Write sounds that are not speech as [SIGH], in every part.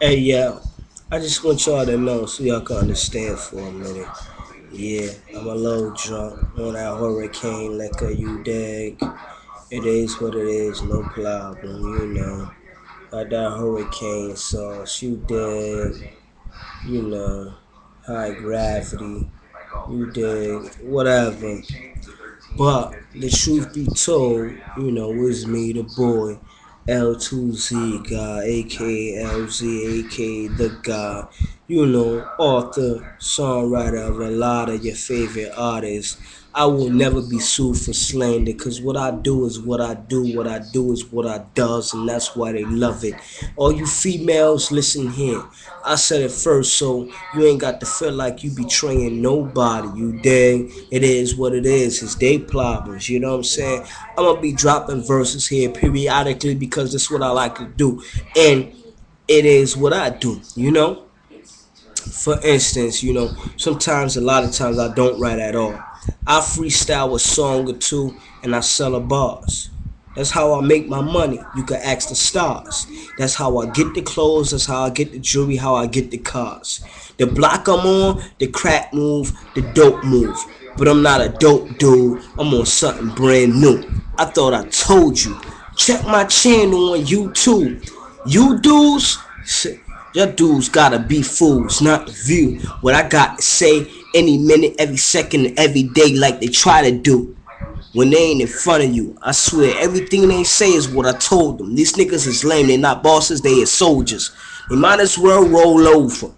Hey, yeah, I just want y'all to know so y'all can understand for a minute. Yeah, I'm a little drunk on that hurricane liquor, you dig? It is what it is, no problem, you know. Got that hurricane sauce, you dig? You know, high gravity, you dig? Whatever. But the truth be told, you know, was me, the boy. L2Z guy, aka LZ, aka the guy. You know, author, songwriter of a lot of your favorite artists. I will never be sued for slander because what I do is what I do, what I do is what I does, and that's why they love it. All you females, listen here. I said it first, so you ain't got to feel like you betraying nobody. You dig? It is what it is. It's their problems. You know what I'm saying? I'm gonna be dropping verses here periodically because that's what I like to do, and it is what I do. You know. For instance, you know, sometimes, a lot of times, I don't write at all. I freestyle a song or two and I sell a bars. That's how I make my money. You can ask the stars. That's how I get the clothes. That's how I get the jewelry. How I get the cars. The block I'm on, the crack move, the dope move. But I'm not a dope dude. I'm on something brand new. I thought I told you. Check my channel on YouTube. You dudes, your dudes gotta be fools, not view. What I got to say any minute, every second, every day, like they try to do. When they ain't in front of you, I swear everything they say is what I told them. These niggas is lame. They not bosses. They is soldiers. They might as well roll over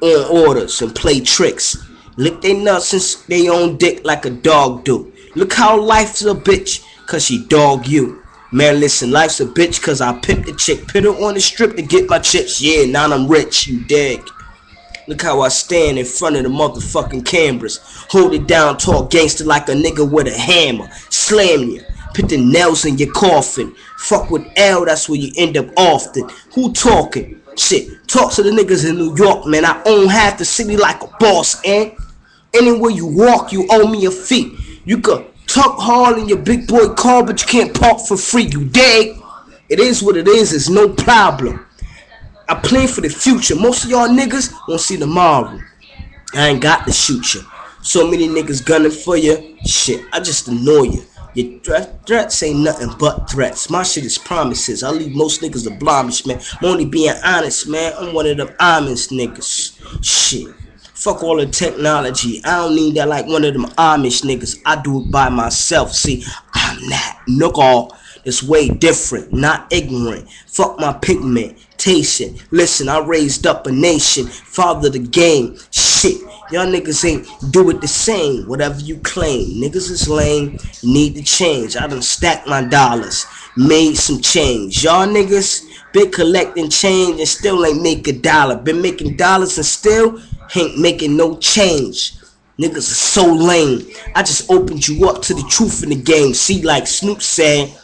on orders and play tricks. Lick they nuts and they own dick like a dog do. Look how life's a bitch, cause she dog you. Man, listen, life's a bitch cause I picked the chick, put her on the strip to get my chips. Yeah, now I'm rich, you dig. Look how I stand in front of the motherfucking cameras. Hold it down, talk gangster like a nigga with a hammer. Slam you. Put the nails in your coffin. Fuck with L, that's where you end up often. Who talking? Shit, talk to the niggas in New York, man. I own half the city like a boss, and anywhere you walk, you owe me a fee. You could talk hard in your big boy car, but you can't park for free. You dig? It is what it is. It's no problem. I plan for the future. Most of y'all niggas won't see tomorrow. I ain't got to shoot you. So many niggas gunning for you. Shit, I just annoy you. Your threat, threats ain't nothing but threats. My shit is promises. I leave most niggas a blemish, man. I'm only being honest, man. I'm one of them honest niggas. Shit. Fuck all the technology. I don't need that like one of them Amish niggas. I do it by myself. See, I'm that nook. It's way different, not ignorant. Fuck my pigmentation. Listen, I raised up a nation, father the game. Shit, y'all niggas ain't do it the same. Whatever you claim, niggas is lame. Need to change. I done stacked my dollars, made some change. Y'all niggas been collecting change and still ain't make a dollar. Been making dollars and still ain't making no change. Niggas are so lame. I just opened you up to the truth in the game. See, like Snoop said,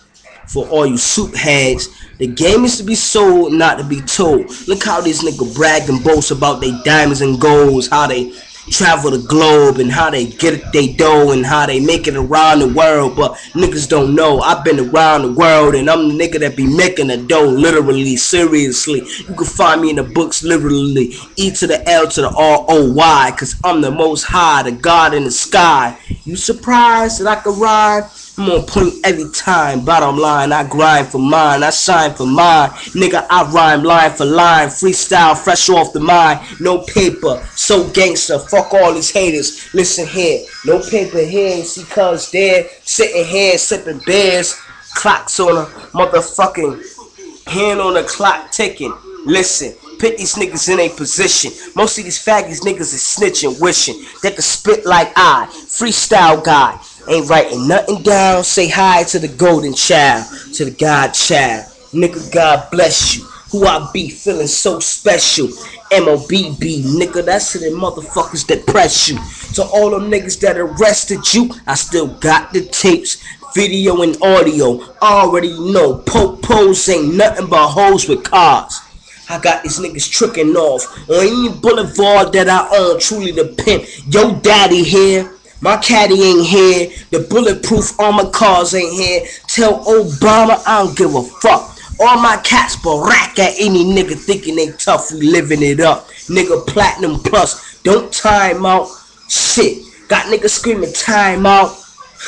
for all you soup heads. The game is to be sold, not to be told. Look how these niggas brag and boast about their diamonds and golds, how they travel the globe and how they get they dough and how they make it around the world. But niggas don't know. I've been around the world and I'm the nigga that be making the dough literally seriously. You can find me in the books literally. E to the L to the R O Y cause I'm the most high the God in the sky. You surprised that I could rhyme I'm on point every time. Bottom line, I grind for mine. I shine for mine. Nigga, I rhyme line for line. Freestyle, fresh off the mind. No paper, so gangster. Fuck all these haters. Listen here, no paper here. See, cuz there, sitting here, sipping beers. Clocks on a motherfucking hand on the clock ticking. Listen, put these niggas in a position. Most of these faggots niggas is snitching, wishing they could spit like I. Freestyle guy. Ain't writing nothing down. Say hi to the golden child, to the God child. Nigga, God bless you. Who I be feeling so special. M-O-B-B, nigga, that's to the motherfuckers that press you. To all them niggas that arrested you, I still got the tapes, video and audio. Already know, po pose ain't nothing but hoes with cars. I got these niggas tricking off on any boulevard that I own, truly the pimp. Yo, daddy here. My caddy ain't here. The bulletproof armor cars ain't here. Tell Obama I don't give a fuck. All my cats barack at any nigga thinking they tough, we living it up. Nigga platinum plus, don't time out. Shit, got niggas screaming time out.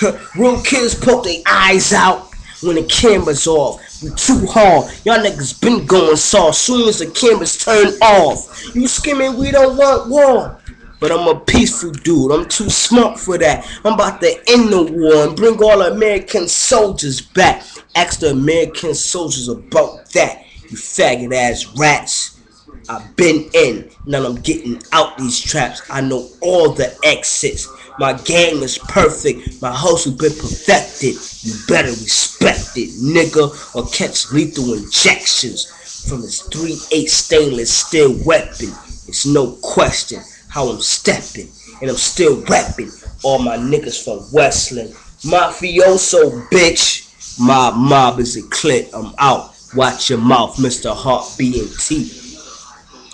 [LAUGHS] Real kids poke their eyes out when the camera's off. We too hard. Y'all niggas been going soft soon as the cameras turn off. You screaming we don't want war. But I'm a peaceful dude. I'm too smart for that. I'm about to end the war and bring all American soldiers back. Ask the American soldiers about that. You faggot ass rats. I've been in. Now I'm getting out these traps. I know all the exits. My game is perfect. My has been perfected. You better respect it, nigga, or catch lethal injections from this 3-8 stainless steel weapon. It's no question I'm stepping, and I'm still rapping. All my niggas from Westland. Mafioso, bitch. My mob is a clip. I'm out. Watch your mouth, Mr. Heartbeat ENT.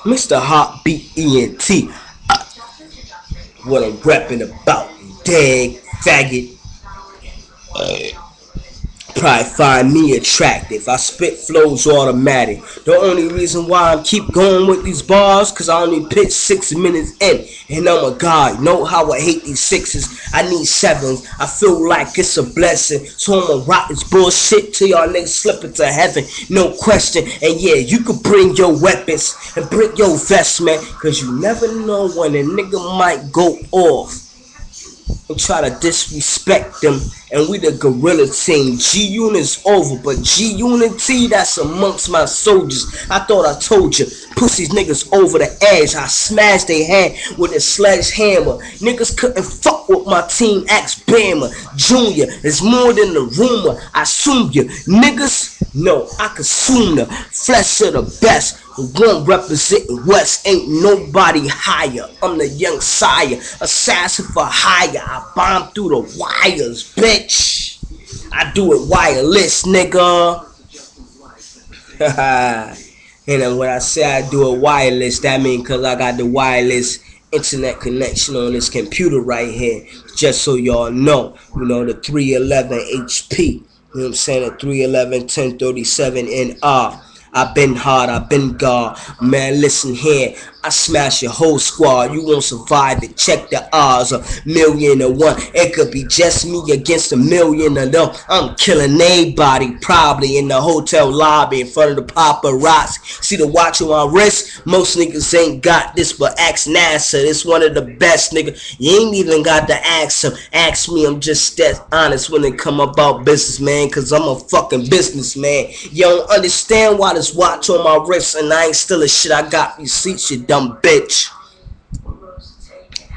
Mr. Heartbeat ENT. Uh, what I'm rapping about, dag, faggot. Uh, probably find me attractive. I spit flows automatic. The only reason why I keep going with these bars, cause I only pitch six minutes in. And I'm a god. Know how I hate these sixes. I need sevens. I feel like it's a blessing. So I'ma rock this bullshit till y'all niggas slip into heaven. No question. And yeah, you could bring your weapons and bring your vest, man. Cause you never know when a nigga might go off and try to disrespect them. And we the gorilla team. G Unit's over, but G Unity that's amongst my soldiers. I thought I told you, pussies niggas over the edge. I smashed their head with a sledgehammer. Niggas couldn't fuck with my team. Axe Bama Junior. It's more than a rumor. I assume you niggas. No, I consume the flesh of the best. One representing West ain't nobody higher. I'm the young sire, assassin for hire. I bomb through the wires, bitch. I do it wireless, nigga. [LAUGHS] and then when I say I do it wireless, that mean cause I got the wireless internet connection on this computer right here. Just so y'all know, you know, the 311 HP. You know what I'm saying? A 311 1037 NR. I've been hard, I've been God. Man, listen here. I smash your whole squad. You won't survive it. Check the odds. A million to one. It could be just me against a million of them. I'm killing anybody. Probably in the hotel lobby in front of the paparazzi. See the watch on my wrist? Most niggas ain't got this, but ask NASA. It's one of the best, nigga. You ain't even got to ask him. Ask me. I'm just that honest when it come about business, man. Cause I'm a fucking businessman. You don't understand why this watch on my wrist and I ain't still a shit. I got receipts, you dumb bitch.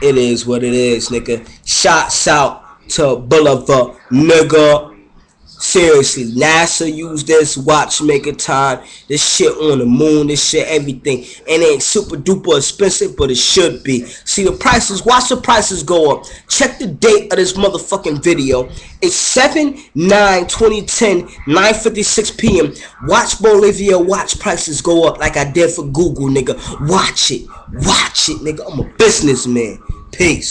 It is what it is, nigga. Shots out to Bulova, nigga. Seriously, NASA used this watchmaker time. This shit on the moon, this shit, everything. And it ain't super duper expensive, but it should be. See the prices, watch the prices go up. Check the date of this motherfucking video. It's 7 9 2010, 9.56 p.m. Watch Bulova, watch prices go up like I did for Google, nigga. Watch it. Watch it, nigga. I'm a businessman. Peace.